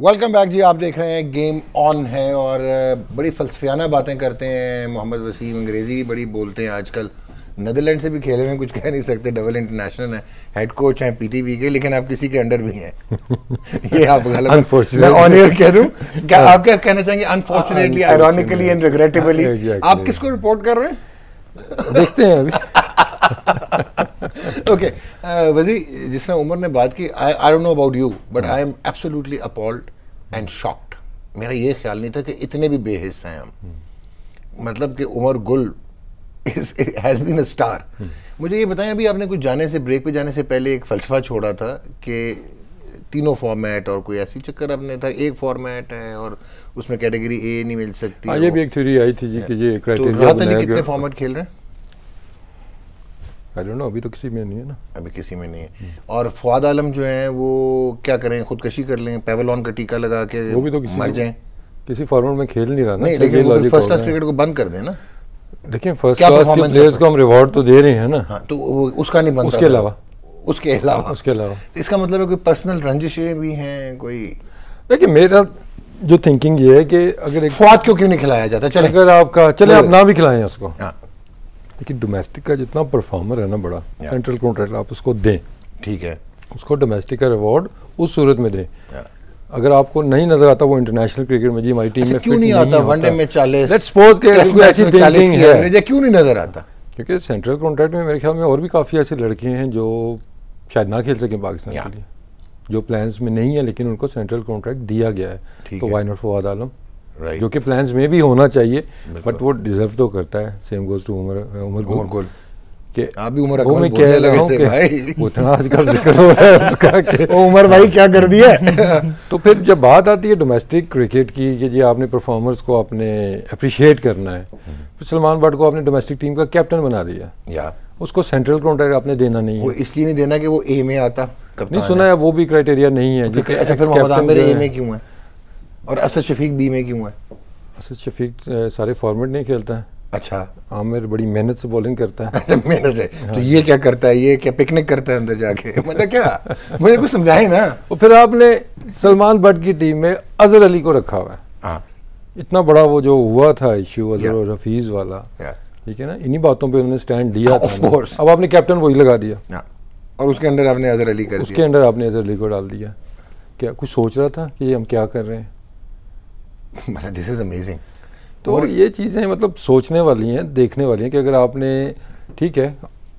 Welcome back جی آپ دیکھ رہے ہیں گیم آن ہے اور بڑی فلسفیانہ باتیں کرتے ہیں محمد وسیم انگریزی بڑی بولتے ہیں آج کل۔ نیدرلینڈ سے بھی کھیلے ہوئے کچھ کہہ نہیں سکتے ڈبل انٹرنیشنل ہیں ہیڈ کوچ ہیں پی ٹی وی کے لیکن آپ کسی کے انڈر بھی ہیں۔ یہ آپ غلط میں آن ایئر کہہ دوں۔ کیا آپ کیا کہنا چاہیں گے؟ انفارچونیٹلی آئرونیکلی اینڈ ریگریٹیبلی آپ کس کو رپورٹ کر رہے ہیں؟ دیکھتے ہیں ابھی۔ اوکے وزی جس نے عمر نے بات کی I don't know about you but I am absolutely appalled and shocked میرا یہ خیال نہیں تھا کہ اتنے بھی بے حص ہیں ہم مطلب کہ عمر گل ہیز بین اے اسٹار مجھے یہ بتائیں ابھی آپ نے کچھ جانے سے بریک پہ جانے سے پہلے ایک فلسفہ چھوڑا تھا کہ تینوں فارمیٹ اور کوئی ایسی چکر آپ نے تھا ایک فارمیٹ ہے اور اس میں کیٹیگری اے نہیں مل سکتی یہ بھی ایک تھیوری آئی تھی جی کہ یہ کتنے فارمیٹ کھیل رہے ہیں ابھی تو کسی میں نہیں ہے نا ابھی کسی میں نہیں ہے اور فواد عالم جو ہیں وہ کیا کریں خودکشی کر لیں پیولون کا ٹیکہ لگا کے وہ بھی تو مر جائیں. کسی فارمیٹ میں کھیل نہیں رہا نہیں لیکن فرسٹ کلاس کرکٹ کو بند کر دیں نا۔ دیکھیں فرسٹ کلاس کے پلیئرز کو ہم ریوارڈ تو دے رہے ہیں نا۔ ہاں تو اس کا نہیں بنتا اس کے علاوہ۔ اس کے علاوہ۔ اس کے علاوہ۔ اس کا مطلب ہے کوئی پرسنل رنجشیں بھی ہیں کوئی دیکھیں میرا جو تھنکنگ یہ ہے کہ اگر ایک فواد کیوں کیوں نہیں کھلایا جاتا؟ چلے اگر آپ کا چلے آپ نہ بھی کھلائیں اس کو۔ ہاں۔ لیکن ڈومیسٹک کا جتنا پرفارمر ہے نا بڑا سینٹرل کانٹریکٹ آپ اس کو دیں ٹھیک ہے. اس کو ڈومیسٹک کا ریوارڈ اس صورت میں دیں. اگر آپ کو نہیں نظر آتا وہ انٹرنیشنل کرکٹ میں جی ہماری ٹیم میں کیوں نہیں آتا؟ ون ڈے میں چالیس لیٹ سپوز کہ ایسی تھنکنگ ہے. کیوں نہیں نظر آتا؟ کیونکہ سینٹرل کانٹریکٹ میں میرے خیال میں اور بھی کافی ایسے لڑکے ہیں جو شاید نہ کھیل سکیں پاکستان کے لیے. جو پلانس میں نہیں ہے لیکن ان کو سینٹرل کانٹریکٹ دیا گیا ہے تو وائی ناٹ فواد عالم؟ جو کہ پلانز میں بھی ہونا چاہیے بٹ وہ ڈیزرو تو کرتا ہے. Same goes to Umar Umar Gul کہ آپ بھی عمر وہ میں کہہ رہا ہوں کہ اتنا آج کل ذکر ہو رہا ہے اس کا کہ عمر بھائی کیا کر دیا تو پھر جب بات آتی ہے ڈومیسٹک کرکٹ کی کہ جی آپ نے پرفارمرز کو اپنے اپریشیٹ کرنا ہے پھر سلمان بٹ کو اپنے ڈومیسٹک ٹیم کا کیپٹن بنا دیا۔ یا. اس کو سینٹرل کانٹریکٹ آپ نے دینا نہیں ہے۔ وہ اس لیے نہیں دینا کہ وہ اے میں آتا نہیں سنا ہے۔ وہ بھی کرائٹیریا نہیں ہے اچھا پھر محمد عامر اے میں کیوں ہے اور اسد شفیق بی میں کیوں ہے؟ اسد شفیق سارے فارمیٹ نہیں کھیلتا ہے۔ اچھا۔ عامر بڑی محنت سے بولنگ کرتا ہے۔ اچھا محنت سے۔ تو ہاں۔ یہ کیا کرتا ہے؟ یہ کیا پکنک کرتا ہے اندر جا کے؟ مطلب کیا؟ مجھے کچھ سمجھائے نا۔ پھر آپ نے سلمان بٹ کی ٹیم میں اظہر علی کو رکھا ہوا ہے۔ ہاں۔ اتنا بڑا وہ جو ہوا تھا ایشو اظہر و رفیظ والا۔ ٹھیک ہے نا؟ انہی باتوں پہ انہوں نے سٹینڈ تھا۔ اب آپ نے کیپٹن وہی لگا دیا۔ اور اس کے اندر آپ نے اظہر علی کر اس کے اندر آپ نے اظہر علی کو ڈال دیا۔ کیا کچھ سوچ رہا تھا کہ ہم کیا کر رہے ہیں؟ دس از امیزنگ تو یہ چیزیں مطلب سوچنے والی ہیں دیکھنے والی ہیں کہ اگر آپ نے ٹھیک ہے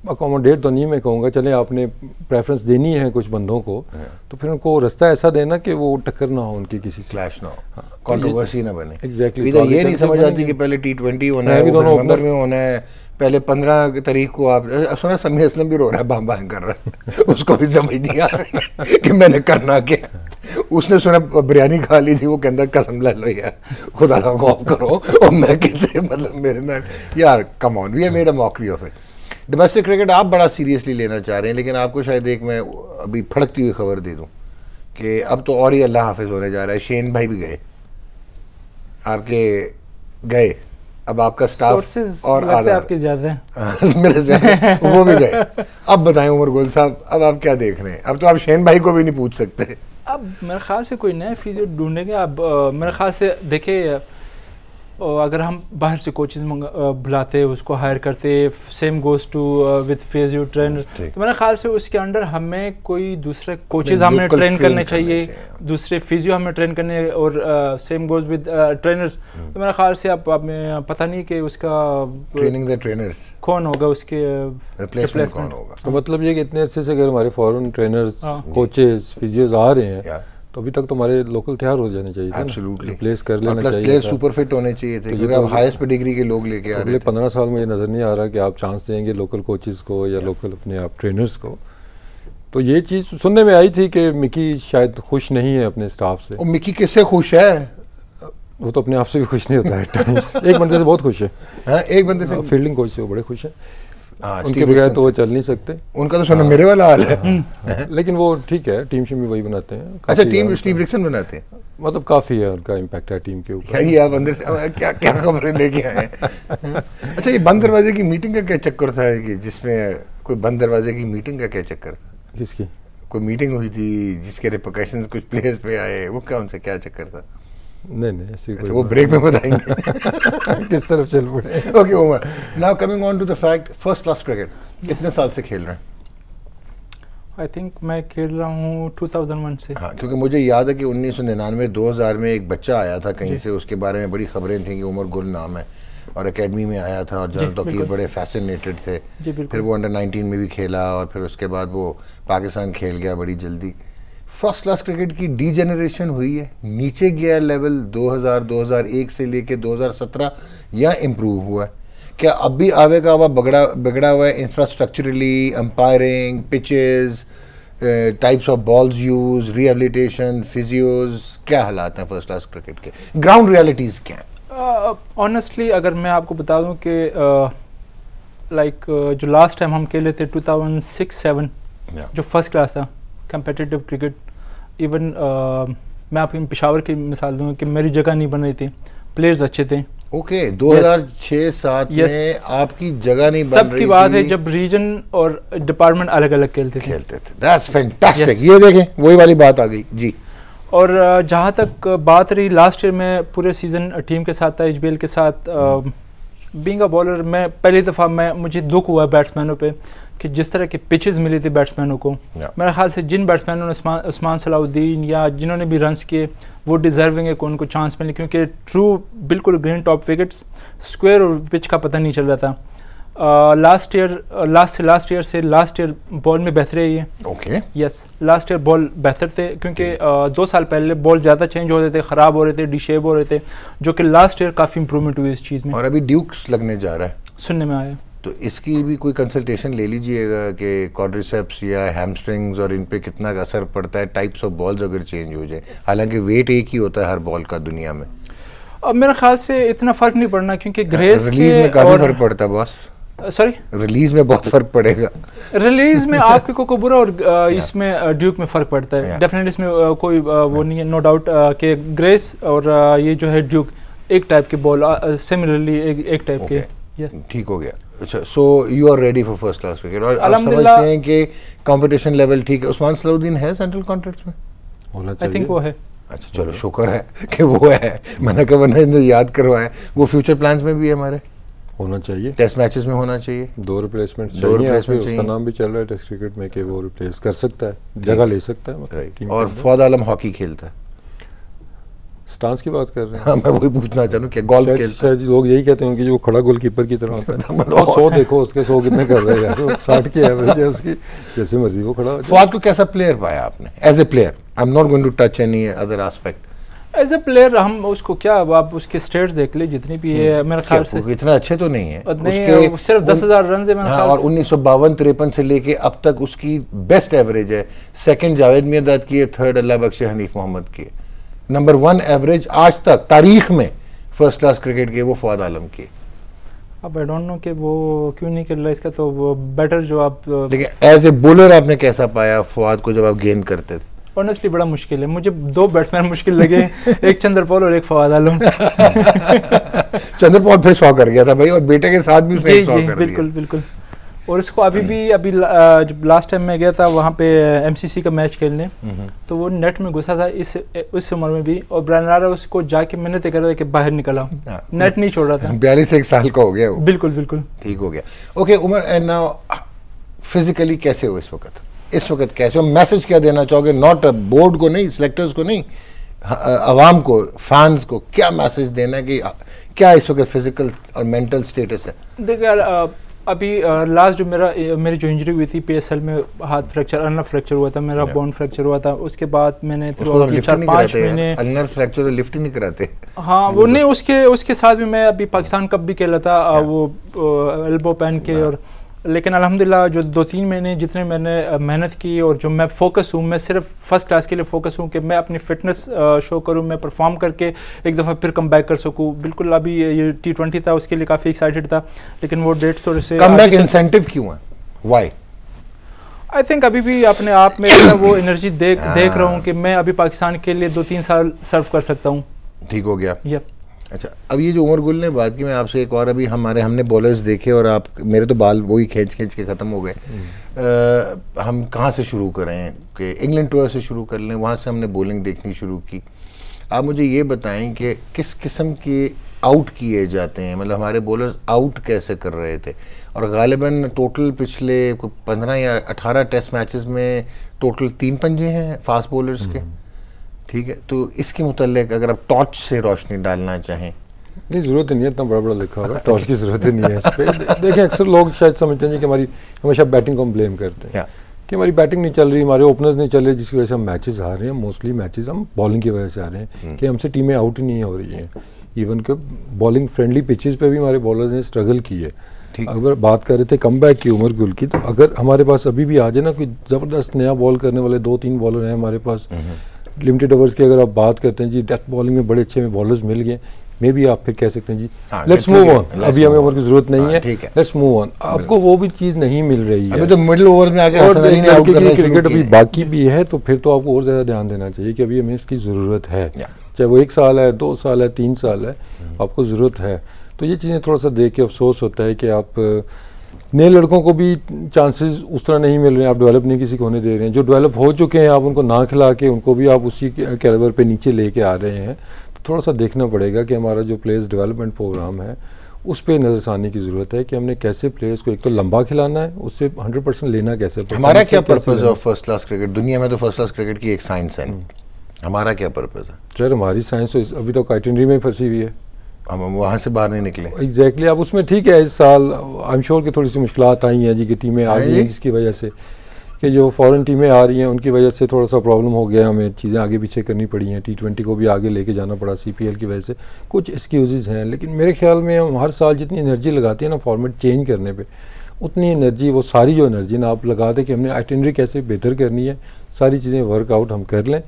اکوموڈیٹ تو نہیں میں کہوں گا چلیں آپ نے پریفرنس دینی ہے کچھ بندوں کو تو پھر ان کو رستہ ایسا دینا کہ وہ ٹکر نہ ہو ان کی کسی سلیش نہ ہو۔ کانٹروورسی نہ بنے۔ ایگزیکٹلی ادھر یہ نہیں سمجھ آتی کہ پہلے ٹی ٹوینٹی ہونا ہے نومبر میں ہونا ہے پہلے پندرہ تاریخ کو آپ سنا سمی اسلم بھی رو رہا ہے بام بام کر رہا ہے۔ اس کو بھی سمجھ نہیں آ رہا کہ میں نے کرنا کیا۔ اس نے سنا بریانی کھا لی تھی وہ کہ اندر قسم لے لو یار خدا کا خوف کرو۔ اور میں کہتے مطلب میرے نال یار come on we made a mockery of it domestic cricket آپ بڑا سیریسلی لینا چاہ رہے ہیں لیکن آپ کو شاید ایک میں ابھی پھڑکتی ہوئی خبر دے دوں کہ اب تو اور ہی اللہ حافظ ہونے جا رہا ہے۔ شین بھائی بھی گئے۔ آپ کے گئے۔ اب آپ کا سٹاف اور آپ کے زیادہ ہیں۔ میرے زیادہ وہ بھی گئے۔ اب بتائیں عمر گول صاحب اب آپ کیا دیکھ رہے ہیں؟ اب تو آپ شین بھائی کو بھی نہیں پوچھ سکتے۔ اب میرے خیال سے کوئی نئے فیزیو ڈھونڈیں گے اب میرے خیال سے دیکھیں اگر ہم باہر سے کوچز بلاتے اس کو ہائر کرتے same goes to with physio trainer تو میرے خیال سے اس کے انڈر ہمیں کوئی دوسرے کوچز ہمیں ٹرین کرنے چاہیے دوسرے فیزیو ہمیں ٹرین کرنے اور سیم گوز وتھ ٹرینرز تو میرے خیال سے اب پتہ نہیں کہ اس کا ٹریننگ دے ٹرینرز کون ہوگا اس کے ریپلیسمنٹ کون ہوگا؟ تو مطلب یہ کہ اتنے عرصے سے اگر ہمارے فورن ٹرینرز کوچز فیزیوز آ رہے ہیں تو ابھی تک تو ہمارے لوکل تیار ہو جانے چاہیے ایبسولوٹلی پلیس کر لینا چاہیے پلیئر سپر فٹ ہونے چاہیے تھے کیونکہ اب ہائیسٹ ڈگری کے لوگ لے کے آ رہے ہیں پندرہ سال میں یہ نظر نہیں آ رہا کہ آپ چانس دیں گے لوکل کوچز کو یا لوکل اپنے آپ ٹرینرز کو۔ تو یہ چیز سننے میں آئی تھی کہ مکی شاید خوش نہیں ہے اپنے اسٹاف سے۔ مکی کس سے خوش ہے؟ وہ تو اپنے آپ سے بھی خوش نہیں ہوتا ہے ایک بندے سے بہت خوش ہے۔ ہاں، ایک بندے سے فیلڈنگ کوچ سے وہ بڑے خوش ہیں۔ ان کے بغیر تو وہ چل نہیں سکتے۔ ان کا تو سننا میرے والا حال ہے۔ لیکن وہ ٹھیک ہے ٹیم شیم بھی وہی بناتے ہیں اچھا ٹیم اسٹیو رکسن بناتے ہیں۔ مطلب کافی ہے ان کا امپیکٹ ہے ٹیم کے اوپر۔ یہ آپ اندر سے کیا کیا خبریں لے کے آئے اچھا یہ بند دروازے کی میٹنگ کا کیا چکر تھا؟ کہ جس میں کوئی بند دروازے کی میٹنگ کا کیا چکر تھا؟ کس کی؟ کوئی میٹنگ ہوئی تھی جس کے ریپوکیشن کچھ پلیئرز پہ آئے وہ کیا ان سے کیا چکر تھا؟ نہیں نہیں ایسی اچھا، وہ بریک میں بتائیں گے۔ کس طرف چل پڑے؟ Okay Umar now coming on to the fact first class cricket کتنے سال سے کھیل رہے ہیں؟ آئی تھنک میں کھیل رہا ہوں ٹو تھاؤزینڈ ون سے۔ ہاں کیونکہ مجھے یاد ہے کہ انیس سو ننانوے دو ہزار میں ایک بچہ آیا تھا کہیں سے اس کے بارے میں بڑی خبریں تھیں کہ عمر گل نام ہے اور اکیڈمی میں آیا تھا اور جنرل توقیر بڑے فیسنیٹڈ تھے۔ پھر وہ انڈر نائنٹین میں بھی کھیلا اور پھر اس کے بعد وہ پاکستان کھیل گیا بڑی جلدی۔ فرسٹ کلاس کرکٹ کی ڈی جنریشن ہوئی ہے نیچے گیا لیول دو ہزار دو ہزار ایک سے لے کے دو ہزار سترہ یا امپروو ہوا ہے۔ کیا اب بھی آوے کا ہوا بگڑا بگڑا ہوا ہے؟ Infrastructurally umpiring pitches types of balls use rehabilitation physios کیا حالات ہیں فرسٹ کلاس کرکٹ کے؟ گراؤنڈ ریالٹیز کیا ہیں؟ آنیسٹلی اگر میں آپ کو بتا دوں کہ لائک جو لاسٹ ٹائم ہم کھیلے تھے ٹو تھاؤزنڈ سکس سیون جو فرسٹ کلاس تھا کمپیٹیٹیو کرکٹ ایون میں آپ کی پشاور کی مثال دوں کہ میری جگہ نہیں بن رہی تھی. پلیئرز اچھے تھے. اوکے دو ہزار چھ سات میں آپ کی جگہ نہیں بن رہی تب کی بات ہے جب ریجن اور ڈپارٹمنٹ الگ الگ کھیلتے تھے. کھیلتے تھے. دیٹس فینٹاسٹک یہ دیکھیں وہی والی بات آ گئی. جی. اور جہاں تک بات رہی لاسٹ ایئر میں پورے سیزن ٹیم کے ساتھ تھا ایچ بی ایل کے ساتھ بینگ اے بالر میں پہلی دفعہ میں مجھے دکھ ہوا بیٹسمینوں پہ کہ جس طرح کی پچز ملی تھی بیٹسمینوں کو میرے خیال سے جن بیٹسمینوں نے عثمان صلاح الدین یا جنہوں نے بھی رنس کیے وہ ڈیزرونگ ہے کہ ان کو چانس ملے کیونکہ ٹرو بالکل گرین ٹاپ وکٹس اسکوئر اور پچ کا پتہ نہیں چل رہا تھا۔ لاسٹ ایئر لاسٹ سے لاسٹ ایئر سے لاسٹ ایئر بال میں بہتر ہے یہ۔ Okay yes last year ball بہتر تھے کیونکہ دو سال پہلے بال زیادہ چینج ہو رہے تھے خراب ہو رہے تھے ڈی شیپ ہو رہے تھے جو کہ لاسٹ ایئر کافی امپرومنٹ ہوئی اس چیز میں۔ اور ابھی ڈیوکس لگنے جا رہا ہے۔ سننے میں آیا۔ تو اس کی بھی کوئی کنسلٹیشن لے لیجیے گا کہ کارڈریسپس یا ہیمسٹرنگز اور ان پہ کتنا اثر پڑتا ہے ٹائپس آف بالز اگر چینج ہو جائے۔ حالانکہ ویٹ ایک ہی ہوتا ہے ہر بال کا دنیا میں۔ اب میرے خیال سے اتنا فرق نہیں پڑنا کیونکہ گریس ریلیز میں کافی فرق پڑتا ہے باس سوری ریلیز میں بہت فرق پڑے گا۔ ریلیز میں آپ کے کوکوبورا اور اس میں ڈیوک میں فرق پڑتا ہے۔ ڈیفینیٹلی اس میں کوئی وہ نہیں ہے نو ڈاؤٹ کہ گریس اور یہ جو ہے ڈیوک ایک ٹائپ کے بال سملرلی ایک ٹائپ کے۔ ٹھیک ہو گیا۔ اچھا so you are ready for first class cricket اور آپ سمجھتے ہیں کہ کمپٹیشن لیول ٹھیک ہے۔ عثمان صلاح الدین ہے سینٹرل کانٹریکٹس میں؟ ہونا چاہیے۔ آئی تھنک وہ ہے۔ اچھا چلو شکر ہے کہ وہ ہے۔ میں نے کہا ورنہ یاد کروایا۔ وہ فیوچر پلانز میں بھی ہے ہمارے۔ ہونا چاہیے۔ ٹیسٹ میچز میں ہونا چاہیے۔ دو ریپلیسمنٹ دو ریپلیسمنٹ اس کا نام بھی چل رہا ہے ٹیسٹ کرکٹ میں کہ وہ ریپلیس کر سکتا ہے جگہ لے سکتا ہے۔ اور فواد عالم ہاکی کھیلتا ہے۔ سٹانس کی بات کر رہے ہیں؟ ہاں میں وہی پوچھنا چاہوں کہ گولف کھیلتا ہے لوگ یہی کہتے ہیں کہ جو کھڑا گول کیپر کی طرح ہوتا ہے۔ سو دیکھو اس کے سو کتنے کر رہے ہیں۔ ساٹھ کی ایوریج ہے اس کی۔ جیسے مرضی وہ کھڑا ہو فواد کو کیسا پلیئر پایا آپ نے؟ As a player I am not going to touch any other aspect as a player ہم اس کو کیا آپ اس کے سٹیٹس دیکھ لیں جتنی بھی ہے میرے خیال سے۔ اتنا اچھے تو نہیں ہے صرف دس ہزار رنز ہے خیال اور انیس سو باون تریپن سے لے کے اب تک اس کی بیسٹ ایوریج ہے۔ سیکنڈ جاوید میداد کی ہے تھرڈ اللہ بخش حنیف محمد کی ہے۔ نمبر ون ایوریج آج تک تاریخ میں فرسٹ کلاس کرکٹ کے وہ فواد عالم کی اب آئی ڈونٹ نو کہ وہ کیوں نہیں کر رہا اس کا تو وہ بیٹر جو آپ لیکن ایز اے بولر آپ نے کیسا پایا فواد کو جب آپ گین کرتے تھے؟ آنیسٹلی بڑا مشکل ہے۔ مجھے دو بیٹسمین مشکل لگے ایک چندر پال اور ایک فواد عالم۔ چندر پال پھر سو کر گیا تھا بھائی اور بیٹے کے ساتھ بھی اس نے سو کر بالکل بالکل۔ اور اس کو ابھی بھی ابھی جب لاسٹ ٹائم میں گیا تھا وہاں پہ ایم سی سی کا میچ کھیلنے۔ تو وہ نیٹ میں گھسا تھا اس اس عمر میں بھی۔ اور برانارا اس کو جا کے محنت کر رہا کہ باہر نکلا۔ نیٹ نہیں چھوڑ رہا تھا۔ بیالیس ایک سال کا ہو گیا بالکل بالکل۔ ٹھیک ہو گیا۔ اوکے عمر اینڈ فزیکلی کیسے ہو اس وقت؟ اس وقت کیسے ہو؟ میسج کیا دینا چاہو گے؟ ناٹ بورڈ کو نہیں سلیکٹرز کو نہیں عوام کو فینس کو کیا میسج دینا ہے کہ کیا اس وقت فزیکل اور مینٹل سٹیٹس ہے؟ دیکھیں ابھی لاسٹ جو میرا میری جو انجری ہوئی تھی پی ایس ایل میں ہاتھ فریکچر انر فریکچر ہوا تھا میرا بون فریکچر ہوا تھا اس کے بعد میں نے چار پانچ مہینے انر فریکچر لفٹ نہیں کراتے۔ ہاں وہ نہیں اس کے اس کے ساتھ بھی میں ابھی پاکستان کپ بھی کھیلا تھا وہ ایلبو پہن کے اور لیکن الحمدللہ جو دو تین مہینے جتنے میں نے محنت کی اور جو میں فوکس ہوں میں صرف فرسٹ کلاس کے لیے فوکس ہوں کہ میں اپنی فٹنس شو کروں میں پرفارم کر کے ایک دفعہ پھر کم بیک کر سکوں۔ بالکل ابھی یہ ٹی ٹوینٹی تھا اس کے لیے کافی ایکسائٹیڈ تھا لیکن وہ ڈیٹس تھوڑے سے کم بیک انسینٹو کیوں ہے؟ وائی آئی تھنک ابھی بھی اپنے آپ میں وہ انرجی دیکھ دیکھ رہا ہوں کہ میں ابھی پاکستان کے لیے دو تین سال سرو کر سکتا ہوں۔ ٹھیک ہو گیا۔ اچھا اب یہ جو عمر گل نے بات کی میں آپ سے ایک اور ابھی ہمارے ہم نے بولرز دیکھے اور آپ میرے تو بال وہی کھینچ کھینچ کے ختم ہو گئے۔ ہم کہاں سے شروع کریں کہ انگلینڈ ٹور سے شروع کر لیں وہاں سے ہم نے بولنگ دیکھنی شروع کی۔ آپ مجھے یہ بتائیں کہ کس قسم کے آؤٹ کیے جاتے ہیں؟ مطلب ہمارے بولرز آؤٹ کیسے کر رہے تھے؟ اور غالباً ٹوٹل پچھلے پندرہ یا اٹھارہ ٹیسٹ میچز میں ٹوٹل تین پنجے ہیں فاسٹ بولرز کے۔ ٹھیک ہے؟ تو اس کے متعلق اگر آپ ٹارچ سے روشنی ڈالنا چاہیں۔ نہیں ضرورت نہیں ہے اتنا بڑا بڑا لکھا ہوگا ٹارچ کی ضرورت نہیں ہے اس پہ۔ دیکھیں اکثر لوگ شاید سمجھتے ہیں کہ ہماری ہمیشہ بیٹنگ کو ہم بلیم کرتے ہیں۔ کہ ہماری بیٹنگ نہیں چل رہی ہمارے اوپنرز نہیں چل رہے جس کی وجہ سے ہم میچز آ رہے ہیں موسٹلی میچز ہم بالنگ کی وجہ سے آ رہے ہیں۔ کہ ہم سے ٹیمیں آؤٹ ہی نہیں ہو رہی ہیں۔ ایون کہ بالنگ فرینڈلی پچز پہ بھی ہمارے بالرز نے اسٹرگل کی ہے۔ اگر بات کر رہے تھے کم بیک کی عمر گل کی تو اگر ہمارے پاس ابھی بھی آ جائے نا کوئی زبردست نیا بال کرنے والے دو تین بالر ہیں ہمارے پاس۔ لمیٹڈ اوورز کی اگر آپ بات کرتے ہیں جی ڈیتھ بالنگ میں بڑے اچھے بالرز مل گئے میں بھی آپ پھر کہہ سکتے ہیں جی لیٹس موو آن ابھی ہمیں اوور کی ضرورت نہیں ہے. لیٹس موو آن آپ کو وہ بھی چیز نہیں مل رہی ہے. ابھی تو مڈل اوور میں آگے حسن علی نے آؤٹ کرنا کرکٹ ابھی باقی بھی ہے تو پھر تو آپ کو اور زیادہ دھیان دینا چاہیے کہ ابھی ہمیں اس کی ضرورت ہے۔ چاہے وہ ایک سال ہے دو سال ہے تین سال ہے آپ کو ضرورت ہے۔ تو یہ چیزیں تھوڑا سا دیکھ کے افسوس ہوتا ہے کہ آپ نئے لڑکوں کو بھی چانسز اس طرح نہیں مل رہے ہیں آپ ڈیولپ نہیں کسی کو ہونے دے رہے ہیں۔ جو ڈیولپ ہو چکے ہیں آپ ان کو نہ کھلا کے ان کو بھی آپ اسی کیلیبر پہ نیچے لے کے آ رہے ہیں۔ تھوڑا سا دیکھنا پڑے گا کہ ہمارا جو پلیئرز ڈیولپمنٹ پروگرام ہے اس پہ نظر ثانی کی ضرورت ہے کہ ہم نے کیسے پلیئرز کو ایک تو لمبا کھلانا ہے اس سے ہنڈریڈ پرسینٹ لینا کیسے ہمارا کیا پرپز ہے فرسٹ کلاس کرکٹ دنیا میں تو فرسٹ کلاس کرکٹ کی ایک سائنس ہے۔ ہمارا کیا پرپز ہے؟ سر ہماری سائنس ابھی تو کائٹنری میں پھنسی ہوئی ہے۔ ہم وہاں سے باہر نہیں نکلے۔ ایگزیکٹلی اب اس میں ٹھیک ہے اس سال ایم شور کی تھوڑی سی مشکلات آئی ہیں جی کہ ٹیمیں آ گئی ہیں؟ جس کی وجہ سے کہ جو فورن ٹیمیں آ رہی ہیں ان کی وجہ سے تھوڑا سا پرابلم ہو گیا ہمیں چیزیں آگے پیچھے کرنی پڑی ہیں۔ ٹی ٹوینٹی کو بھی آگے لے کے جانا پڑا سی پی ایل کی وجہ سے۔ کچھ ایکسکیوزز ہیں لیکن میرے خیال میں ہم ہر سال جتنی انرجی لگاتے ہیں نا فارمیٹ چینج کرنے پہ اتنی انرجی وہ ساری جو انرجی نا آپ لگا دیں کہ ہم نے آئٹنری کیسے بہتر کرنی ہے ساری چیزیں ورک آؤٹ ہم کر لیں۔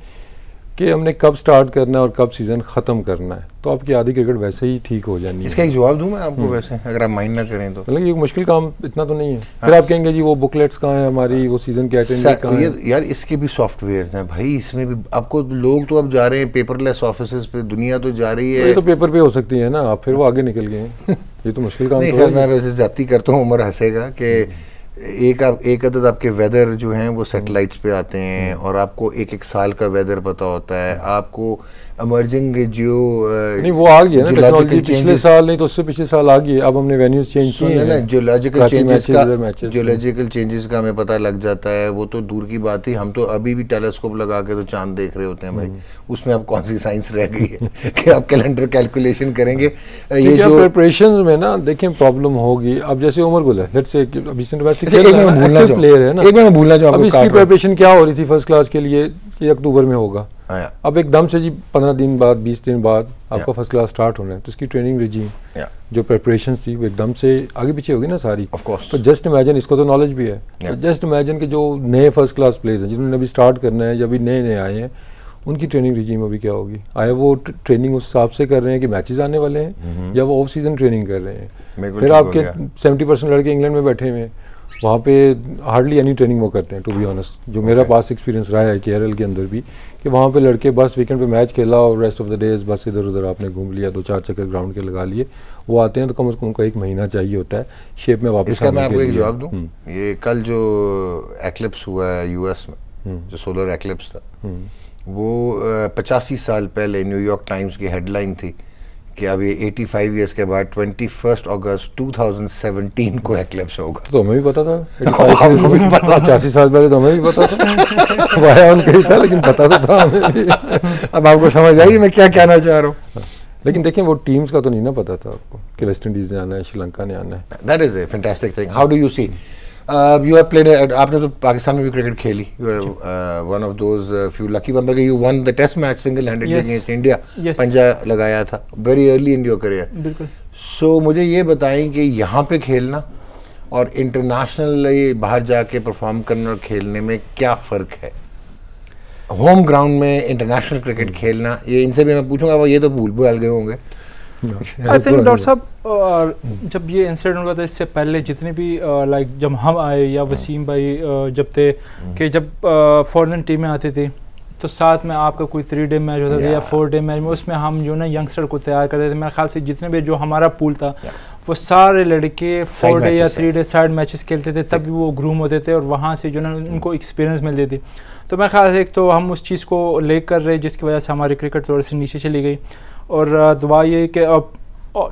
کہ ہم نے کب سٹارٹ کرنا ہے اور کب سیزن ختم کرنا ہے۔ تو آپ کی آدھی کرکٹ ویسے ہی ٹھیک ہو جانی ہے۔ اس کا ایک جواب دوں میں آپ کو ویسے اگر آپ مائنڈ نہ کریں تو۔ مطلب یہ مشکل کام اتنا تو نہیں ہے۔ پھر آپ کہیں گے جی وہ بکلیٹس کہاں ہیں؟ ہماری وہ سیزن کے اٹینڈنگ یار اس کے بھی سافٹ ویئر ہیں بھائی۔ اس میں بھی آپ کو لوگ تو اب جا رہے ہیں پیپر لیس آفیسز پہ۔ دنیا تو جا رہی ہے۔ یہ تو پیپر پہ ہو سکتی ہے نا۔ آپ پھر وہ آگے نکل گئے ہیں۔ یہ تو مشکل کام نہیں میں ویسے زیادتی کرتا ہوں عمر ہنسے گا کہ ایک آپ ایک عدد آپ کے ویدر جو ہیں وہ سیٹلائٹس پہ آتے ہیں اور آپ کو ایک ایک سال کا ویدر پتہ ہوتا ہے۔ آپ کو امرجنگ جو نہیں وہ آ گیا نا ٹیکنالوجی پچھلے سال نہیں تو اس سے پچھلے سال آ گئی اب ہم نے وینیوز چینج کی ہیں۔ جیولوجیکل چینجز کا جیولوجیکل چینجز کا ہمیں پتہ لگ جاتا ہے وہ تو دور کی بات ہی ہم تو ابھی بھی ٹیلیسکوپ لگا کے تو چاند دیکھ رہے ہوتے ہیں بھائی۔ اس میں اب کون سی سائنس رہ گئی ہے کہ آپ کیلنڈر کیلکولیشن کریں گے۔ یہ جو پریپریشنز میں نا دیکھیں پرابلم ہوگی۔ اب جیسے عمر گل ہے لیٹس سے ابھی سنٹ پلیئر ہے نا۔ ایک میں بھولنا چاہوں۔ اب اس کی پریپریشن کیا ہو رہی تھی؟ فرسٹ کلاس کے لیے یہ اکتوبر میں ہوگا۔ اب ایک دم سے جی پندرہ دن بعد بیس دن بعد آپ کا فرسٹ کلاس اسٹارٹ ہونا ہے۔ تو اس کی ٹریننگ ریجیم جو پریپریشن تھی وہ ایک دم سے آگے پیچھے ہوگی نا ساری۔ تو جسٹ امیجن اس کو تو نالج بھی ہے۔ جسٹ امیجن کہ جو نئے فرسٹ کلاس پلیئرز ہیں جنہوں نے ابھی اسٹارٹ کرنا ہے یا ابھی نئے نئے آئے ہیں ان کی ٹریننگ ریجیم ابھی کیا ہوگی؟ آیا وہ ٹریننگ اس حساب سے کر رہے ہیں کہ میچز آنے والے ہیں یا وہ آف سیزن ٹریننگ کر رہے ہیں؟ پھر آپ کے سیونٹی پرسینٹ لڑکے انگلینڈ میں بیٹھے ہوئے ہیں۔ وہاں پہ ہارڈلی اینی ٹریننگ وہ کرتے ہیں ٹو بی آنسٹ جو میرا پاس ایکسپیرینس رہا ہے کے آر ایل کے اندر بھی کہ وہاں پہ لڑکے بس ویکینڈ پہ میچ کھیلا اور ریسٹ آف دا ڈیز بس ادھر ادھر آپ نے گھوم لیا دو چار چکر گراؤنڈ کے لگا لیے۔ وہ آتے ہیں تو کم از کم ان کا ایک مہینہ چاہیے ہوتا ہے شیپ میں واپس اس کا میں آپ کو ایک جواب دوں۔ یہ کل جو ایکلپس ہوا ہے یو ایس میں جو سولر ایکلپس تھا وہ پچاسی سال پہلے نیو یارک ٹائمز کی ہیڈ لائن تھی۔ کہ اب یہ ایٹی فائیو ایئرس کے بعد twenty first August two thousand seventeen کو ایکلپس ہوگا۔ تو ہمیں بھی پتا تھا۔ پچاسی سال پہلے تو ہمیں بھی پتا تھا۔ وایا ان کہیں تھا لیکن پتا تو تھا ہمیں اب آپ کو سمجھ آئیے میں کیا کہنا چاہ رہا ہوں۔ لیکن دیکھیں وہ ٹیمز کا تو نہیں نا پتا تھا آپ کو کہ ویسٹ انڈیز نے آنا ہے شری لنکا نے آنا ہے۔ That is a fantastic thing how do you see you have played آپ نے تو پاکستان میں بھی کرکٹ کھیلی. You are one of those few lucky بندر you won the test match single handed against India پنجا لگایا تھا. Very early in your career so مجھے یہ بتائیں کہ یہاں پہ کھیلنا اور انٹرنیشنل باہر جا کے پرفارم کرنا اور کھیلنے میں کیا فرق ہے؟ ہوم گراؤنڈ میں انٹرنیشنل کرکٹ کھیلنا یہ ان سے بھی میں پوچھوں گا وہ یہ تو بھول بھول گئے ہوں گے. آئی تھنک ڈاکٹر صاحب جب یہ انسیڈنٹ ہوا تھا اس سے پہلے جتنے بھی لائک جب ہم آئے یا وسیم بھائی جب تھے کہ جب فورن ٹیمیں آتی تھی تو ساتھ میں آپ کا کوئی تھری ڈے میچ ہوتا تھا یا فور ڈے میچ میں اس میں ہم جو نا ینگسٹر کو تیار کرتے تھے میرے خیال سے جتنے بھی جو ہمارا پول تھا وہ سارے لڑکے فور ڈے یا تھری ڈے سائڈ میچز کھیلتے تھے تب بھی وہ گروم ہوتے تھے اور وہاں سے جو نا ان کو ایکسپیرینس ملتی تھی تو میرے خیال سے ایک تو ہم اس چیز کو لے کر رہے جس کی وجہ سے ہماری کرکٹ تھوڑے سے نیچے چلی گئی اور دعا یہ کہ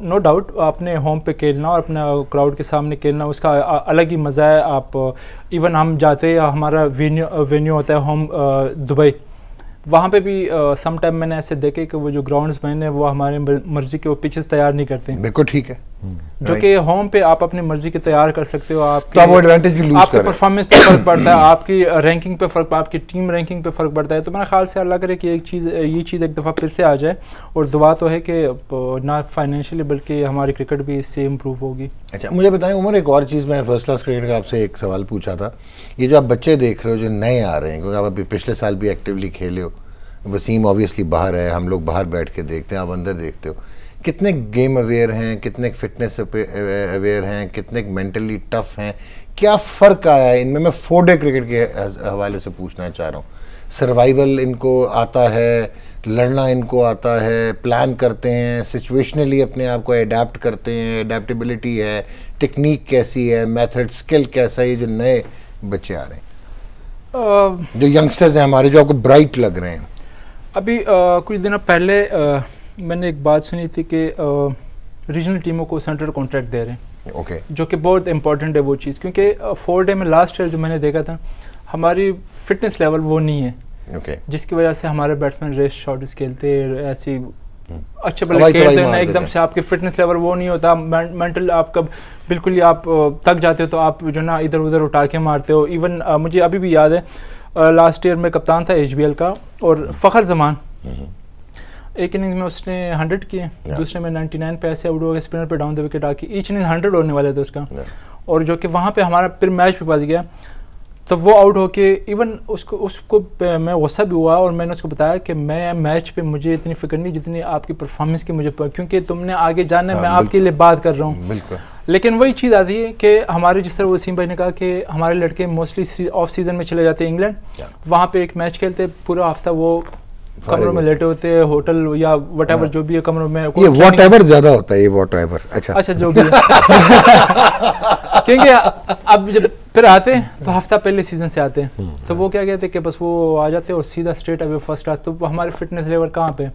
نو ڈاؤٹ اپنے ہوم پہ کھیلنا اور اپنا کراؤڈ کے سامنے کھیلنا، اس کا الگ ہی مزہ ہے۔ آپ ایون ہم جاتے ہمارا وینیو وینیو ہوتا ہے ہوم دبئی۔ وہاں پہ بھی سم ٹائم میں نے ایسے دیکھے کہ وہ جو گراؤنڈز بنے وہ ہمارے مرضی کے وہ پچز تیار نہیں کرتے۔ بالکل ٹھیک ہے۔ جو کہ ہوم پہ آپ اپنی مرضی کے تیار کر سکتے ہو آپ آپ کے پرفارمنس پہ فرق پڑتا ہے آپ کی رینکنگ پہ فرق آپ کی ٹیم رینکنگ پہ فرق پڑتا ہے۔ تو میرا خیال سے اللہ کرے کہ ایک چیز یہ چیز ایک دفعہ پھر سے آ جائے۔ اور دعا تو ہے کہ نہ فائنینشلی بلکہ ہماری کرکٹ بھی اس سے امپروو ہوگی۔ اچھا مجھے بتائیں عمر ایک اور چیز میں فرسٹ کلاس کرکٹ کا آپ سے ایک سوال پوچھا تھا۔ یہ جو آپ بچے دیکھ رہے ہو جو نئے آ رہے ہیں کیونکہ آپ ابھی پچھلے سال بھی ایکٹیولی کھیلے ہو۔ وسیم آبویسلی باہر ہے ہم لوگ باہر بیٹھ کے دیکھتے ہیں آپ اندر دیکھتے ہو۔ کتنے گیم اویئر ہیں کتنے فٹنس اویئر ہیں کتنے مینٹلی ٹف ہیں کیا فرق آیا ہے؟ ان میں میں فور ڈے کرکٹ کے حوالے سے پوچھنا چاہ رہا ہوں۔ سروائیول ان کو آتا ہے لڑنا ان کو آتا ہے پلان کرتے ہیں سچویشنلی اپنے آپ کو اڈیپٹ کرتے ہیں اڈیپٹیبلٹی ہے ٹیکنیک کیسی ہے میتھڈ سکل کیسا ہے یہ جو نئے بچے آ رہے ہیں۔ جو ینگسٹرز ہیں ہمارے جو آپ کو برائٹ لگ رہے ہیں۔ ابھی کچھ دنوں پہلے میں نے ایک بات سنی تھی کہ ریجنل ٹیموں کو سینٹرل کانٹریکٹ دے رہے ہیں۔ اوکے جو کہ بہت امپورٹنٹ ہے وہ چیز کیونکہ فور ڈے میں لاسٹ ایئر جو میں نے دیکھا تھا ہماری فٹنس لیول وہ نہیں ہے۔ جس کی وجہ سے ہمارے بیٹسمین ریس شاٹس کھیلتے ایسی اچھے بلے کھیلتے ہیں ایک دم سے آپ کی فٹنس لیول وہ نہیں ہوتا۔ مینٹل آپ کب بالکل ہی آپ تک جاتے ہو تو آپ جو نا ادھر ادھر اٹھا کے مارتے ہو۔ ایون مجھے ابھی بھی یاد ہے لاسٹ ایئر میں کپتان تھا ایچ بی ایل کا اور فخر زمان۔ ایک اننگز میں اس نے ہنڈریڈ کیے دوسرے میں نائنٹی نائن پہ ایسے آؤٹ ہو گئے اسپنر پہ ڈاؤن دا وکٹ آ کے ایچ اننگز ہنڈریڈ ہونے والے تھے اس کا۔ اور جو کہ وہاں پہ ہمارا پھر میچ پہ پاس گیا۔ تو وہ آؤٹ ہو کے ایون اس کو اس کو میں غصہ بھی ہوا اور میں نے اس کو بتایا کہ میں میچ پہ مجھے اتنی فکر نہیں جتنی آپ کی پرفارمنس کی مجھے کیونکہ تم نے آگے جانا ہے میں آپ کے لیے بات کر رہا ہوں۔ لیکن وہی چیز آتی ہے کہ ہمارے جس طرح وسیم بھائی نے کہا کہ ہمارے لڑکے موسٹلی آف سیزن میں چلے جاتے ہیں انگلینڈ۔ وہاں پہ ایک میچ کھیلتے پورا ہفتہ وہ کمروں میں لیٹے ہوتے ہیں ہوٹل یا وٹ ایور جو بھی ہے کمروں میں یہ واٹ ایور زیادہ ہوتا ہے یہ واٹ ایور اچھا۔ اچھا جو بھی کیونکہ اب جب پھر آتے ہیں تو ہفتہ پہلے سیزن سے آتے ہیں۔ تو وہ کیا کہتے ہیں کہ بس وہ آ جاتے ہیں اور سیدھا اسٹریٹ اوے فرسٹ کلاس تو ہمارے فٹنس لیول کہاں پہ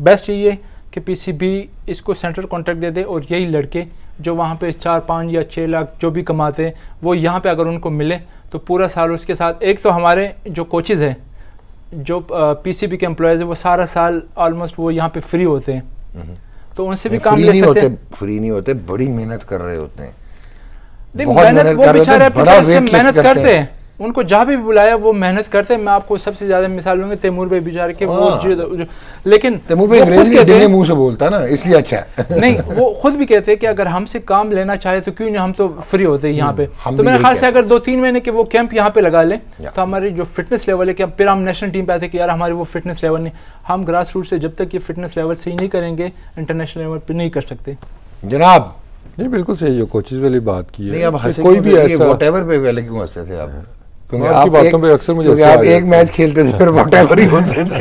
بیسٹ یہ کہ پی سی بی اس کو سینٹرل کانٹریکٹ دے دے اور یہی لڑکے جو وہاں پہ چار پانچ یا چھ لاکھ جو بھی کماتے ہیں وہ یہاں پہ اگر ان کو ملے تو پورا سال اس کے ساتھ۔ ایک تو ہمارے جو کوچز ہیں جو پی سی بی کے امپلائیز ہیں وہ سارا سال آلموسٹ وہ یہاں پہ فری ہوتے ہیں۔ تو ان سے بھی کام لے سکتے ہیں۔ فری نہیں ہوتے بڑی محنت کر رہے ہوتے ہیں۔ محنت کرتے ہیں۔ ان کو جہاں بھی بلایا وہ محنت کرتے ہیں۔ میں آپ کو سب سے زیادہ مثال دوں گی تیمور بھائی بیچارے کے۔ وہ لیکن تیمور بھائی انگریزی دنے منہ سے بولتا نا اس لیے اچھا ہے۔ نہیں وہ خود بھی کہتے ہیں کہ اگر ہم سے کام لینا چاہے تو کیوں نہیں ہم تو فری ہوتے ہیں یہاں پہ۔ تو میرے خیال سے اگر دو تین مہینے کے وہ کیمپ یہاں پہ لگا لیں تو ہماری جو فٹنس لیول ہے کہ پھر ہم نیشنل ٹیم پہ آتے کہ یار ہماری وہ فٹنس لیول نہیں۔ ہم گراس روٹ سے جب تک یہ فٹنس لیول صحیح نہیں کریں گے انٹرنیشنل لیول پہ نہیں کر سکتے۔ جناب نہیں بالکل صحیح ہے کوچز والی بات کی ہے۔ کوئی بھی ایسا واٹ ایور پہ پہلے کیوں ہنستے تھے آپ؟ آپ ایک میچ کھیلتے تھے پھر واٹ ایور ہی ہوتے تھے۔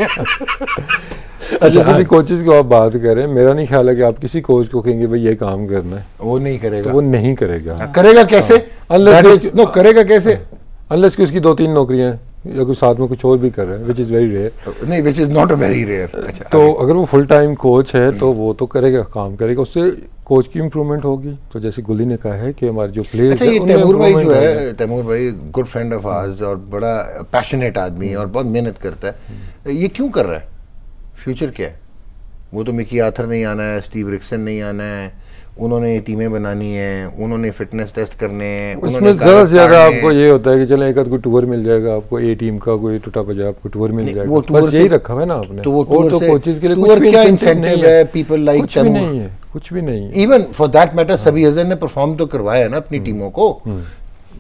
جیسے بھی کوچز کو آپ بات کر رہے ہیں میرا نہیں خیال ہے کہ آپ کسی کوچ کو کہیں گے بھائی یہ کام کرنا ہے۔ وہ نہیں کرے گا۔ وہ نہیں کرے گا۔ کرے گا کیسے؟ کرے گا کیسے؟ انلیس کی اس کی دو تین نوکریاں یا کوئی ساتھ میں کچھ اور بھی کر رہے ہیں وچ از ویری ریئر نہیں which is not very rare تو اگر وہ فل ٹائم کوچ ہے تو وہ تو کرے گا کام کرے گا. اس سے کوچ کی امپرومنٹ ہوگی. تو جیسے گلی نے کہا ہے کہ ہمارے جو پلیئر اچھا یہ تیمور بھائی جو ہے تیمور بھائی گڈ فرینڈ آف آرز اور بڑا پیشنیٹ آدمی ہے اور بہت محنت کرتا ہے۔ یہ کیوں کر رہا ہے؟ فیوچر کیا ہے؟ وہ تو مکی آتھر نہیں آنا ہے اسٹیو رکسن نہیں آنا ہے۔ انہوں نے ٹیمیں بنانی ہیں انہوں نے فٹنس ٹیسٹ کرنے ہیں اس میں زیادہ سے زیادہ آپ کو یہ ہوتا ہے کہ چلیں ایک آدھ کوئی ٹور مل جائے گا آپ کو اے ٹیم کا کوئی ٹوٹا بجا آپ کو ٹور مل جائے گا۔ بس یہی رکھا ہے نا آپ نے۔ تو وہ ٹور تو کوچز کے لیے کچھ بھی انسینٹیو ہے۔ پیپل لائک کچھ بھی نہیں ہے کچھ بھی نہیں ایون فار دیٹ میٹر سبھی ہزر نے پرفارم تو کروایا ہے نا اپنی ٹیموں کو۔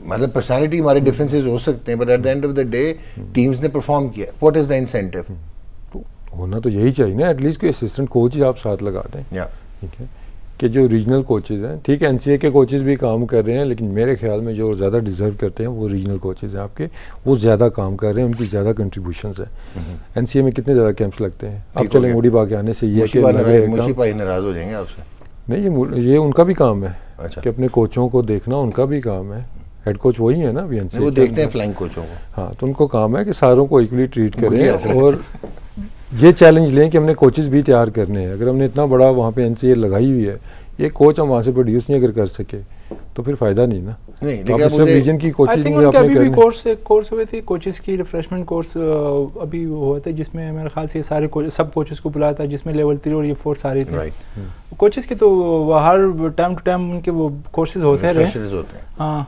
مطلب پرسنالٹی ہمارے ڈفرینسز ہو سکتے ہیں but at the end of the day teams نے پرفارم کیا۔ واٹ از دا انسینٹیو ہونا تو یہی چاہیے نا ایٹ لیسٹ کوئی اسسٹنٹ کوچ آپ ساتھ لگا دیں۔ ٹھیک ہے۔ کہ جو ریجنل کوچز ہیں ٹھیک ہے این سی اے کے کوچز بھی کام کر رہے ہیں لیکن میرے خیال میں جو زیادہ ڈیزرو کرتے ہیں وہ ریجنل کوچز ہیں آپ کے وہ زیادہ کام کر رہے ہیں ان کی زیادہ کنٹریبیوشنس ہیں۔ این سی اے میں کتنے زیادہ کیمپس لگتے ہیں؟ اب چلیں موڑی باغ آنے سے یہ کہ ناراض ہو جائیں گے آپ سے؟ نہیں یہ ان کا بھی کام ہے اچھا۔ کہ اپنے کوچوں کو دیکھنا ان کا بھی کام ہے۔ ہیڈ کوچ وہی ہے نا ابھی وہ دیکھتے ہیں فلائنگ کوچوں کو۔ ہاں تو ان کو کام ہے کہ ساروں کو ایکولی ٹریٹ کریں اور یہ چیلنج لیں کہ ہم نے کوچز بھی تیار کرنے ہیں۔ اگر ہم نے اتنا بڑا وہاں پہ این سی اے لگائی ہوئی ہے یہ کوچ ہم وہاں سے پروڈیوس نہیں اگر کر سکے تو پھر فائدہ نہیں نا۔ ریجن کی کوچز ابھی کورس کورس ہوئے تھے کوچز کی ریفریشمنٹ کورس ابھی ہوا تھا جس میں میرے خیال سے سارے سب کوچز کو بلایا تھا جس میں لیول تھری اور یہ فور سارے تھے۔ کوچز کی تو ہر ٹائم ٹو ٹائم ان کے وہ کورسز ہوتے رہے۔ ہاں۔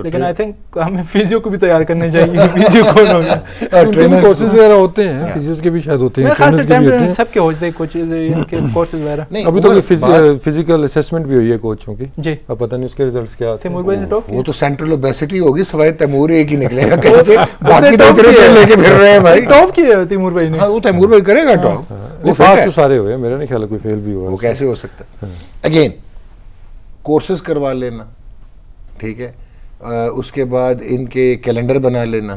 لیکن آئی تھنک ہمیں فیزیو کو بھی تیار کرنے چاہیے فیزیو کون ہو گیا ٹرینر کورسز وغیرہ ہوتے ہیں فیزیوز کے بھی شاید ہوتے ہیں ٹرینرز کے بھی ہوتے ہیں۔ سب کے ہوتے ہیں کوچز ان کے کورسز وغیرہ۔ ابھی تو فزیکل اسسمنٹ بھی ہوئی ہے کوچوں کی؟ جی۔ اب پتہ نہیں اس کے ریزلٹس کیا آتے تیمور بھائی نے ٹاپ وہ تو سینٹرل اوبیسٹی ہوگی سوائے تیمور ایک ہی نکلے گا کیسے باقی ڈاکٹر لے کے پھر رہے ہیں بھائی۔ ٹاپ کیا تیمور بھائی نے؟ ہاں وہ تیمور بھائی کرے گا ٹاپ وہ پاس تو سارے ہوئے میرا نہیں خیال کوئی فیل بھی ہوا۔ وہ کیسے ہو سکتا اگین کورسز کروا لینا ٹھیک ہے؟ اس کے بعد ان کے کیلنڈر بنا لینا۔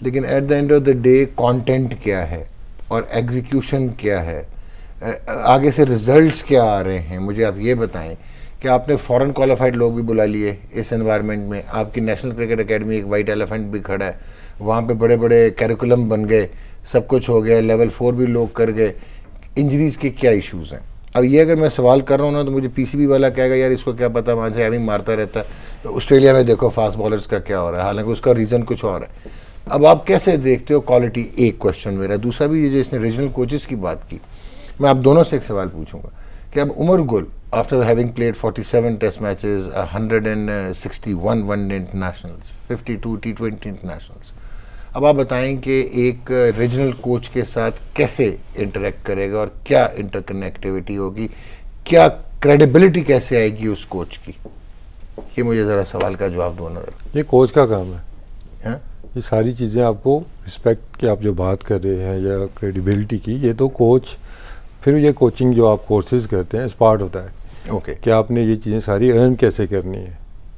لیکن at the end of the day content کیا ہے اور ایگزیکیوشن کیا ہے؟ آگے سے ریزلٹس کیا آ رہے ہیں؟ مجھے آپ یہ بتائیں کہ آپ نے فورن کوالیفائڈ لوگ بھی بلا لیے اس انوائرمنٹ میں۔ آپ کی نیشنل کرکٹ اکیڈمی ایک وائٹ ایلیفنٹ بھی کھڑا ہے۔ وہاں پہ بڑے بڑے کیریکولم بن گئے۔ سب کچھ ہو گیا۔ لیول فور بھی لوگ کر گئے۔ انجریز کے کیا ایشوز ہیں؟ اب یہ اگر میں سوال کر رہا ہوں نا تو مجھے پی سی بی والا کہے گا، یار، اس کو کیا پتا؟ وہاں سے ایونگ مارتا رہتا ہے۔ تو آسٹریلیا میں دیکھو فاسٹ بالرز کا کیا ہو رہا ہے؟ حالانکہ اس کا ریزن کچھ اور ہے۔ اب آپ کیسے دیکھتے ہو کوالٹی ایک کوشچن میرا۔ دوسرا بھی یہ جو اس نے ریجنل کوچز کی بات کی، میں آپ دونوں سے ایک سوال پوچھوں گا کہ اب Umar Gul after having played forty seven test matches hundred and sixty one one internationals fifty two T twenty internationals اب آپ بتائیں کہ ایک ریجنل کوچ کے ساتھ کیسے انٹریکٹ کرے گا اور کیا انٹر کنیکٹیوٹی ہوگی؟ کیا کریڈیبلٹی کیسے آئے گی اس کوچ کی؟ یہ مجھے ذرا سوال کا جواب دو یہ کوچ کا کام ہے۔ ہاں؟ یہ ساری چیزیں آپ کو رسپیکٹ کی آپ جو بات کر رہے ہیں یا کریڈیبلٹی کی یہ تو کوچ پھر یہ کوچنگ جو آپ کورسز کرتے ہیں اس پارٹ ہوتا ہے اوکے کہ آپ نے یہ چیزیں ساری ارن کیسے کرنی ہے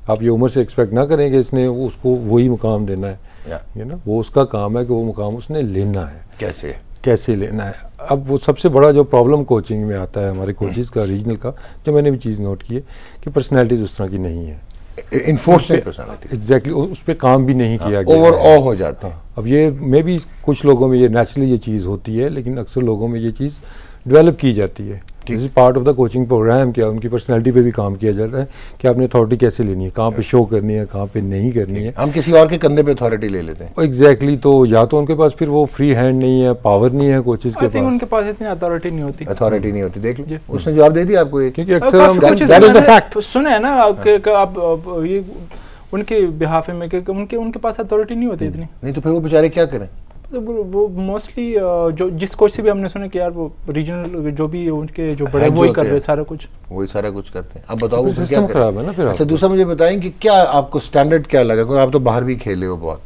آپ یہ عمر سے ایکسپیکٹ نہ کریں کہ اس نے اس کو وہی مقام دینا ہے۔ نا وہ اس کا کام ہے کہ وہ مقام اس نے لینا ہے۔ کیسے؟ کیسے لینا ہے؟ اب وہ سب سے بڑا جو پرابلم کوچنگ میں آتا ہے ہمارے کوچز کا ریجنل کا جو میں نے بھی چیز نوٹ کی ہے کہ پرسنالٹیز اس طرح کی نہیں ہے ایگزیکٹلی اس پہ کام بھی نہیں کیا گیا اوور ہو جاتا اب یہ میں بھی کچھ لوگوں میں یہ نیچرلی یہ چیز ہوتی ہے لیکن اکثر لوگوں میں یہ چیز ڈیولپ کی جاتی ہے۔ This is part of the coaching programme کیا ان کی پرسنالٹی پہ بھی کام کیا جاتا ہے کہ آپ نے اتھارٹی کیسے لینی ہے کہاں پہ شو کرنی ہے کہاں پہ نہیں کرنی ہے۔ ہم کسی اور کے کندھے پہ اتھارٹی لے لیتے ہیں۔ ایگزیکٹلی تو یا تو ان کے پاس پھر وہ فری ہینڈ نہیں ہے پاور نہیں ہے کوچز کے پاس۔ ان کے پاس اتنی اتھارٹی نہیں ہوتی۔ اتھارٹی نہیں ہوتی۔ دیکھ لیں اس نے جواب دے دیا آپ کو کیونکہ اکثر سنا ہے نا آپ یہ ان کے بہافے میں کہ ان کے ان کے پاس اتھارٹی نہیں ہوتی اتنی۔ نہیں تو پھر وہ بیچارے کیا کریں؟ وہ موسٹلی جو جس کوچ سے بھی ہم نے سنا کہ یار وہ ریجنل جو بھی ان کے جو بڑے وہی کر رہے سارا کچھ۔ وہی سارا کچھ کرتے ہیں۔ اب بتاؤ وہ کیا خراب ہے نا پھر اچھا دوسرا مجھے بتائیں کہ کیا آپ کو سٹینڈرڈ کیا لگا؟ کیونکہ آپ تو باہر بھی کھیلے ہو بہت۔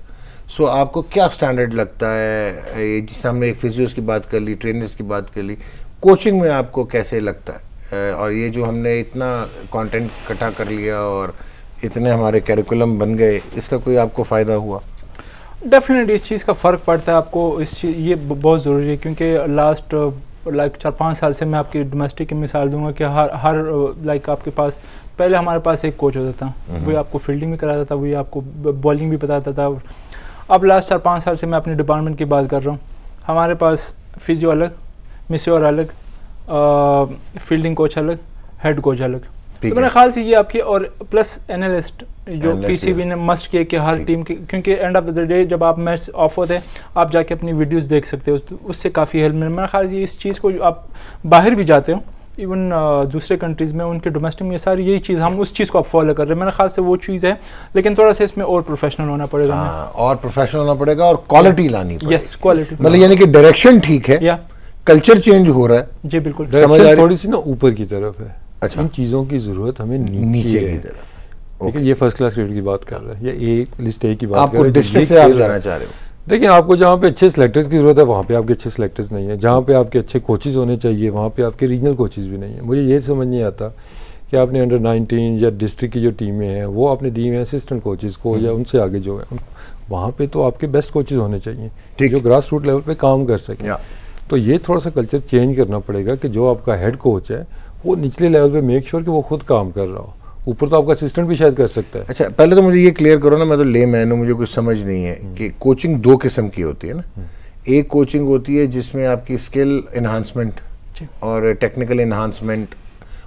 سو آپ کو کیا سٹینڈرڈ لگتا ہے؟ جس ہم نے ایک فزیوز کی بات کر لی ٹرینرز کی بات کر لی کوچنگ میں آپ کو کیسے لگتا ہے؟ اور یہ جو ہم نے اتنا کانٹینٹ کٹھا کر لیا اور اتنے ہمارے کیریکولم بن گئے اس کا کوئی آپ کو فائدہ ہوا؟ ڈیفینیٹلی اس چیز کا فرق پڑتا ہے آپ کو اس چیز یہ بہت ضروری ہے کیونکہ لاسٹ لائک چار پانچ سال سے میں آپ کی ڈومیسٹک کی مثال دوں گا کہ ہر ہر لائک آپ کے پاس پہلے ہمارے پاس ایک کوچ ہوتا تھا۔ وہی آپ کو فیلڈنگ بھی کراتا تھا وہی آپ کو بالنگ بھی بتاتا تھا۔ اب لاسٹ چار پانچ سال سے میں اپنے ڈپارٹمنٹ کی بات کر رہا ہوں۔ ہمارے پاس فزیو الگ مسیور الگ فیلڈنگ کوچ الگ ہیڈ کوچ الگ۔ تو میرے خیال سے یہ آپ کی اور پلس اینالسٹ جو پی سی بی نے مسٹ کیا کہ ہر ٹیم کی کیونکہ اینڈ آف دا ڈے جب آپ میچ آف ہوتے ہیں آپ جا کے اپنی ویڈیوز دیکھ سکتے ہو اس سے کافی ہیلپ میرا خیال سے اس چیز کو آپ باہر بھی جاتے ہو ایون دوسرے کنٹریز میں ان کے ڈومیسٹک میں یہ ساری یہی چیز ہم اس چیز کو آپ فالو کر رہے ہیں۔ میرے خیال سے وہ چیز ہے لیکن تھوڑا سا اس میں اور پروفیشنل ہونا پڑے گا۔ ہاں، اور پروفیشنل ہونا پڑے گا اور کوالٹی لانی پڑے یس کوالٹی مطلب یعنی کہ ڈائریکشن ٹھیک ہے کلچر چینج ہو رہا ہے۔ جی بالکل۔ تھوڑی سی نا اوپر کی طرف ہے۔ اچھا۔ ان چیزوں کی ضرورت ہمیں نیچے کی طرف۔ لیکن یہ فرسٹ کلاس کرکٹ کی بات کر رہے ہیں یہ ایک لسٹ اے کی بات کر رہے ہیں۔ ڈسٹرکٹ سے آپ جانا چاہ رہے ہو۔ دیکھیں آپ کو جہاں پہ اچھے سلیکٹرز کی ضرورت ہے وہاں پہ آپ کے اچھے سلیکٹرز نہیں ہیں۔ جہاں پہ آپ کے اچھے کوچز ہونے چاہیے وہاں پہ آپ کے ریجنل کوچز بھی نہیں ہیں۔ مجھے یہ سمجھ نہیں آتا کہ آپ نے انڈر نائنٹین یا ڈسٹرکٹ کی جو ٹیمیں ہیں وہ آپ نے دی ہیں اسسٹنٹ کوچز کو یا ان سے آگے جو ہیں۔ وہاں پہ تو آپ کے بیسٹ کوچز ہونے چاہیے جو گراس روٹ لیول پہ کام کر سکیں۔ تو یہ تھوڑا سا کلچر چینج کرنا پڑے گا کہ جو آپ کا ہیڈ کوچ ہے وہ نچلے لیول پہ میک شیور کہ وہ خود کام کر رہا ہو۔ اوپر تو آپ کا اسسٹنٹ بھی شاید کر سکتا ہے۔ اچھا پہلے تو مجھے یہ کلیئر کرو نا میں تو لے مین ہوں مجھے کچھ سمجھ نہیں ہے کہ کوچنگ دو قسم کی ہوتی ہے نا۔ ایک کوچنگ ہوتی ہے جس میں آپ کی اسکل انہانسمنٹ جی۔ اور ٹیکنیکل انہانسمنٹ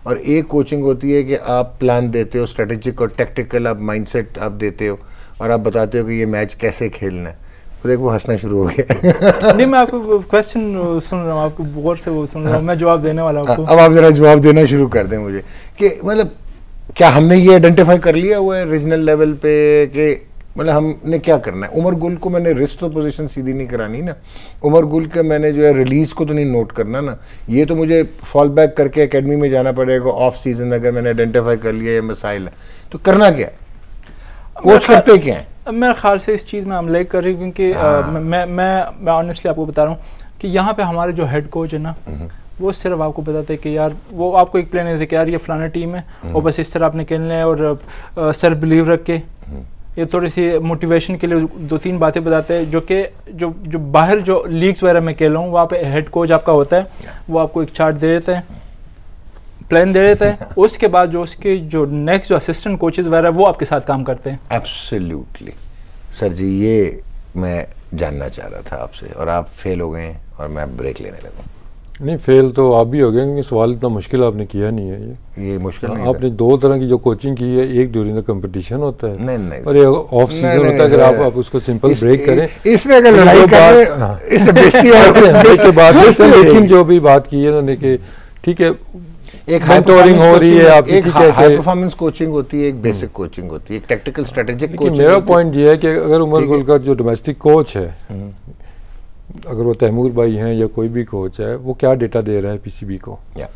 اور ایک کوچنگ ہوتی ہے کہ آپ پلان دیتے ہو اسٹریٹجک اور ٹیکٹیکل آپ مائنڈ سیٹ آپ دیتے ہو اور آپ بتاتے ہو کہ یہ میچ کیسے کھیلنا ہے۔ دیکھ وہ ہنسنا شروع ہو گیا۔ نہیں میں آپ کو کوشچن سن رہا ہوں آپ کو غور سے وہ سن رہا ہوں میں جواب دینے والا ہوں۔ اب آپ ذرا جواب دینا شروع کر دیں مجھے۔ کہ مطلب کیا ہم نے یہ آئیڈینٹیفائی کر لیا ہوا ہے ریجنل لیول پہ کہ مطلب ہم نے کیا کرنا ہے؟ عمر گل کو میں نے رسٹ تو پوزیشن سیدھی نہیں کرانی نا۔ عمر گل کے میں نے جو ہے ریلیز کو تو نہیں نوٹ کرنا نا۔ یہ تو مجھے فال بیک کر کے اکیڈمی میں جانا پڑے گا آف سیزن اگر میں نے آئیڈینٹیفائی کر لیا یہ مسائل۔ ہے تو کرنا کیا ہے؟ کوچ کرتے کیا ہیں؟ میرے خیال سے اس چیز میں عملے کر رہی ہوں کیونکہ ہاں۔ میں میں آنیسٹلی آپ کو بتا رہا ہوں کہ یہاں پہ ہمارے جو ہیڈ کوچ ہے نا وہ صرف آپ کو بتاتے کہ یار وہ آپ کو ایک پلان ہے کہ یار یہ فلانا ٹیم ہے۔ اور بس اس طرح آپ نے کھیلنا ہے اور سیلف بلیو رکھ کے۔ یہ تھوڑی سی موٹیویشن کے لیے دو تین باتیں بتاتے ہیں جو کہ جو جو باہر جو لیگس وغیرہ میں کھیل رہا ہوں وہاں پہ ہیڈ کوچ آپ کا ہوتا ہے۔ وہ آپ کو ایک چارٹ دے دیتا ہے۔ پلان دے دیتا ہے اس کے بعد جو اس کے جو نیکسٹ جو اسسٹنٹ کوچز وغیرہ وہ آپ کے ساتھ کام کرتے ہیں۔ ایبسلیوٹلی سر جی یہ میں جاننا چاہ رہا تھا آپ سے اور آپ فیل ہو گئے ہیں اور میں بریک لینے لگا نہیں فیل تو آپ بھی ہو گئے کیونکہ سوال اتنا مشکل آپ نے کیا نہیں ہے۔ یہ یہ مشکل نہیں آپ نے دو طرح کی جو کوچنگ کی ہے ایک ڈیورنگ دا کمپٹیشن ہوتا ہے نہیں نہیں۔ اور ایک آف سیزن ہوتا ہے اگر آپ آپ اس کو سمپل بریک کریں اس میں اگر لڑائی کریں اس میں بیستی اس کے بعد لیکن جو بھی بات کی ہے انہوں نے کہ ٹھیک ہے ایک مینٹورنگ ہو رہی ہے آپ ایک ہائی پرفارمنس کوچنگ ہوتی ہے ایک بیسک کوچنگ ہوتی ہے ایک ٹیکٹیکل اسٹریٹجک کوچنگ میرا پوائنٹ یہ ہے کہ اگر عمر گل کا جو ڈومیسٹک کوچ ہے اگر وہ تیمور بھائی ہیں یا کوئی بھی کوچ ہے وہ کیا ڈیٹا دے رہا ہے پی سی بی کو پارٹ آف ہز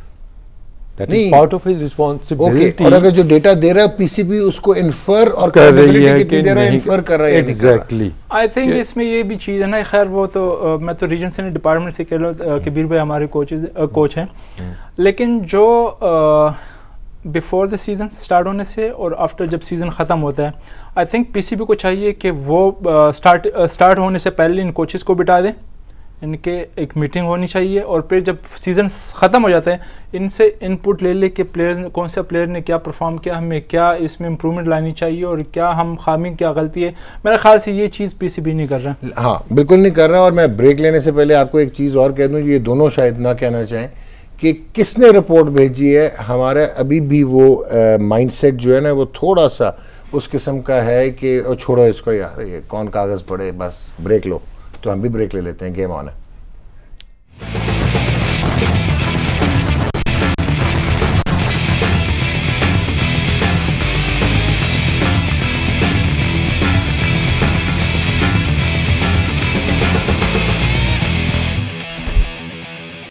ریسپانسبلٹی اور اگر جو ڈیٹا دے رہا ہے پی سی بی اس کو انفر اور کر رہی ہے کہ انفر کر رہا ہے ایگزیکٹلی آئی تھنک اس میں یہ بھی چیز ہے نا خیر وہ تو میں تو ریجن سے ڈپارٹمنٹ سے کہہ لوں کبیر بھائی ہمارے کوچ ہیں۔ لیکن جو بفور دا سیزن اسٹارٹ ہونے سے اور آفٹر جب سیزن ختم ہوتا ہے I think P C B کو چاہیے کہ وہ اسٹارٹ ہونے سے پہلے ان کوچز کو بٹا دیں ان کے ایک میٹنگ ہونی چاہیے اور پھر جب سیزن ختم ہو جاتا ہے ان سے ان پٹ لے لے کہ پلیئرز کون سا پلیئر نے کیا پرفارم کیا، ہمیں کیا اس میں امپرومنٹ لانی چاہیے اور کیا ہم خامی، کیا غلطی ہے۔ میرے خیال سے یہ چیز پی سی بی نہیں کر رہا ہاں بالکل نہیں کر رہا اور میں بریک لینے سے پہلے آپ کو ایک چیز اور کہہ دوں، یہ دونوں شاید نہ کہنا چاہیں، کہ کس نے رپورٹ بھیجی ہے؟ ہمارا ابھی بھی وہ مائنڈ سیٹ جو ہے نا، وہ تھوڑا سا اس قسم کا ہے کہ چھوڑو اس کو یار، یہ کون کاغذ پڑے بس بریک لو۔ تو ہم بھی بریک لے لیتے ہیں گیم آن ہے۔